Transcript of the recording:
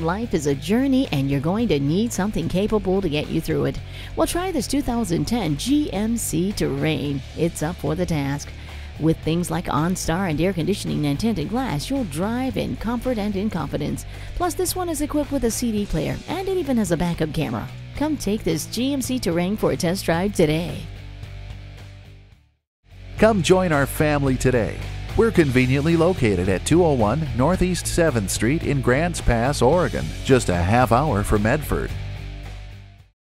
Life is a journey and you're going to need something capable to get you through it. Well, try this 2010 GMC Terrain. It's up for the task. With things like OnStar and air conditioning and tinted glass, you'll drive in comfort and in confidence. Plus, this one is equipped with a CD player and it even has a backup camera. Come take this GMC Terrain for a test drive today. Come join our family today. We're conveniently located at 201 Northeast 7th Street in Grants Pass, Oregon, just a half hour from Medford.